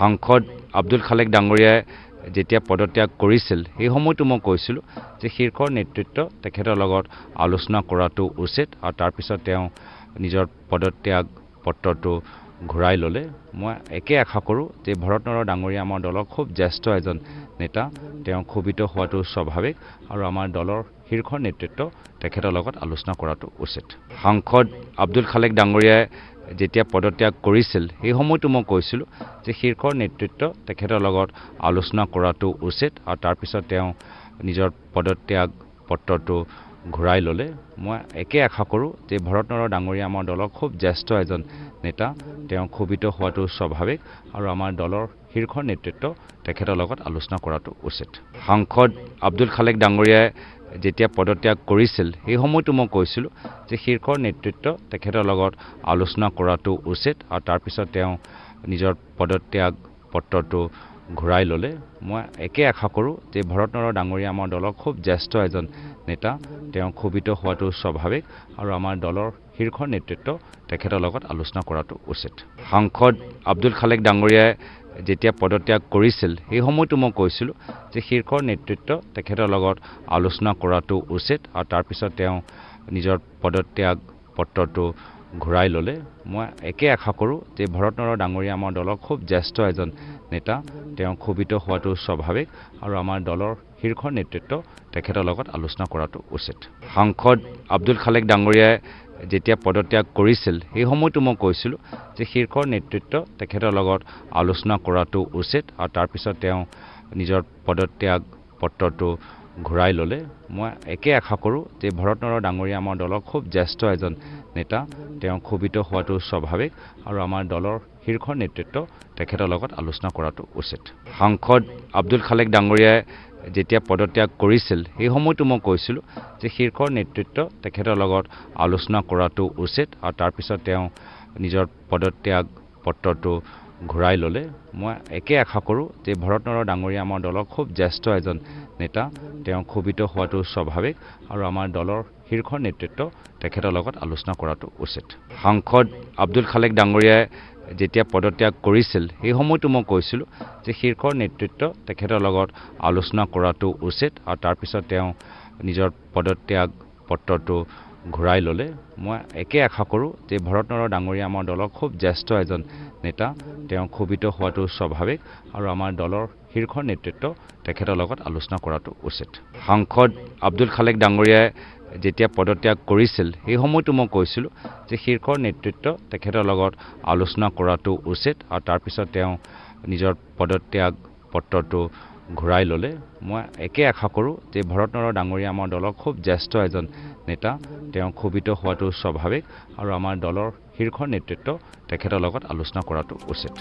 সাংসদ আব্দুল খালেক ডাঙৰীয়াই যেতিয়া পদত্যাগ কৰিছিল সেই সময়তো মই কৈছিলোঁ যে শীৰ্ষ নেতৃত্ব তেখেতৰ লগত আলোচনা কৰাটো উচিত আৰু তাৰপিছত তেওঁ নিজৰ পদত্যাগ পত্ৰটো ঘূৰাই ল'লে। মই একে আশা কৰোঁ যে ভৰত নৰ ডাঙৰীয়া আমাৰ দলৰ খুব জ্যেষ্ঠ এজন নেতা তেওঁ ক্ষোভিত হোৱাটো স্বাভাৱিক আৰু আমাৰ দলৰ শীৰ্ষ নেতৃত্ব তেখেতৰ লগত আলোচনা কৰাটো উচিত। সাংসদ আব্দুল খালেক ডাঙৰীয়াই যেতিয়া পদত্যাগ কৰিছিল সেই সময়তো মই কৈছিলোঁ যে শীৰ্ষ নেতৃত্ব তেখেতৰ লগত আলোচনা কৰাটো উচিত আৰু তাৰপিছত তেওঁ নিজৰ পদত্যাগ পত্ৰটো ঘূৰাই ল'লে। মই একে আশা কৰোঁ যে ভৰত নৰ ডাঙৰীয়া আমাৰ দলৰ খুব জ্যেষ্ঠ এজন নেতা তেওঁ ক্ষোভিত হোৱাটো স্বাভাৱিক আৰু আমাৰ দলৰ শীৰ্ষ নেতৃত্ব তেখেতৰ লগত আলোচনা কৰাটো উচিত। সাংসদ আব্দুল খালেক ডাঙৰীয়াই যেতিয়া পদত্যাগ কৰিছিল সেই সময়তো মই কৈছিলোঁ যে শীৰ্ষ নেতৃত্ব তেখেতৰ লগত আলোচনা কৰাটো উচিত আৰু তাৰপিছত তেওঁ নিজৰ পদত্যাগ পত্ৰটো ঘূৰাই ল'লে। মই একে আশা কৰোঁ যে ভৰত নৰ ডাঙৰীয়া আমাৰ দলৰ খুব জ্যেষ্ঠ এজন নেতা তেওঁ ক্ষোভিত হোৱাটো স্বাভাৱিক আৰু আমাৰ দলৰ শীৰ্ষ নেতৃত্ব তেখেতৰ লগত আলোচনা কৰাটো উচিত। সাংসদ আব্দুল খালেক ডাঙৰীয়াই যেতিয়া পদত্যাগ কৰিছিল সেই সময়তো মই কৈছিলোঁ যে শীৰ্ষ নেতৃত্ব তেখেতৰ লগত আলোচনা কৰাটো উচিত আৰু তাৰপিছত তেওঁ নিজৰ পদত্যাগ পত্ৰটো ঘূৰাই ল'লে মই একে আশা কৰোঁ যে ভৰত নৰ ডাঙৰীয়া আমাৰ দলৰ খুব জ্যেষ্ঠ এজন নেতা তেওঁ ক্ষোভিত হোৱাটো স্বাভাৱিক আৰু আমাৰ দলৰ শীৰ্ষ নেতৃত্ব তেখেতৰ লগত আলোচনা কৰাটো উচিত। সাংসদ আব্দুল খালেক ডাঙৰীয়াই যেতিয়া পদত্যাগ কৰিছিল সেই সময়তো মই কৈছিলোঁ যে শীৰ্ষ নেতৃত্ব তেখেতৰ লগত আলোচনা কৰাটো উচিত আৰু তাৰপিছত তেওঁ নিজৰ পদত্যাগ পত্ৰটো ঘূৰাই ল'লে মই একে আশা কৰোঁ যে ভৰত ডাঙৰীয়া আমাৰ দলৰ খুব জ্যেষ্ঠ এজন নেতা তেওঁ ক্ষোভিত হোৱাটো স্বাভাৱিক আৰু আমাৰ দলৰ শীৰ্ষ নেতৃত্ব তেখেতৰ লগত আলোচনা কৰাটো উচিত। সাংসদ আব্দুল খালেক ডাঙৰীয়াই যেতিয়া পদত্যাগ কৰিছিল সেই সময়তো মই কৈছিলোঁ যে শীৰ্ষ নেতৃত্ব তেখেতৰ লগত আলোচনা কৰাটো উচিত আৰু তাৰপিছত তেওঁ নিজৰ পদত্যাগ পত্ৰটো ঘূৰাই ল'লে। মই একে আশা কৰোঁ যে ভৰত নৰ ডাঙৰীয়া আমাৰ দলৰ খুব জ্যেষ্ঠ এজন নেতা। তেওঁ ক্ষোভিত হোৱাটো স্বাভাৱিক আৰু আমাৰ দলৰ শীৰ্ষ নেতৃত্ব তেখেতৰ লগত আলোচনা কৰাটো উচিত। সাংসদ আব্দুল খালেক ডাঙৰীয়াই যেতিয়া পদত্যাগ কৰিছিল সেই সময়তো মই কৈছিলোঁ যে শীৰ্ষ নেতৃত্ব তেখেতৰ লগত আলোচনা কৰাটো উচিত আৰু তাৰপিছত তেওঁ নিজৰ পদত্যাগ পত্ৰটো ঘূৰাই ল'লে মই একে আশা কৰোঁ যে ভৰত নৰ ডাঙৰীয়া আমাৰ দলৰ খুব জ্যেষ্ঠ এজন নেতা তেওঁ ক্ষোভিত হোৱাটো স্বাভাৱিক আৰু আমাৰ দলৰ শীৰ্ষ নেতৃত্ব তেখেতৰ লগত আলোচনা কৰাটো উচিত। সাংসদ আব্দুল খালেক ডাঙৰীয়াই যেতিয়া পদত্যাগ কৰিছিল সেই সময়তো মই কৈছিলোঁ যে শীৰ্ষ নেতৃত্ব তেখেতৰ লগত আলোচনা কৰাটো উচিত আৰু তাৰপিছত তেওঁ নিজৰ পদত্যাগ পত্ৰটো ঘূৰাই ল'লে। মই একে আশা কৰোঁ যে ভৰত নৰ ডাঙৰীয়া আমাৰ দলৰ খুব জ্যেষ্ঠ এজন নেতা। তেওঁ ক্ষোভিত হোৱাটো স্বাভাৱিক আৰু আমাৰ দলৰ শীৰ্ষ নেতৃত্ব তেখেতৰ লগত আলোচনা কৰাটো উচিত।